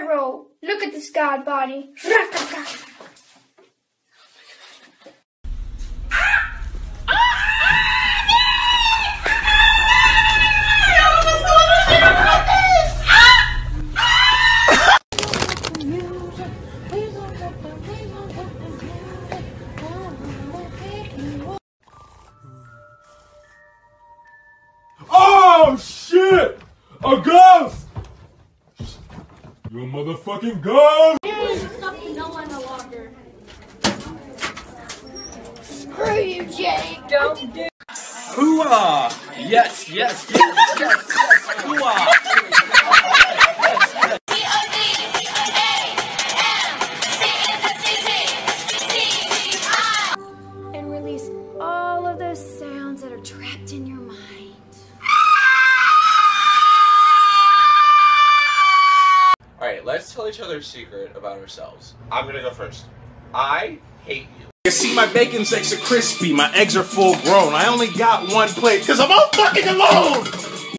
Look at this god body. Oh shit! A ghost! You a motherfucking ghost! Screw you, Jake. Don't do Hooah! Yes, yes, yes, yes, yes. Hooah! and release all of those sounds that are trapped in your mind. Let's tell each other a secret about ourselves. I'm gonna go first. I hate you. You see, my bacon's extra crispy. My eggs are full grown. I only got one plate because I'm all fucking alone.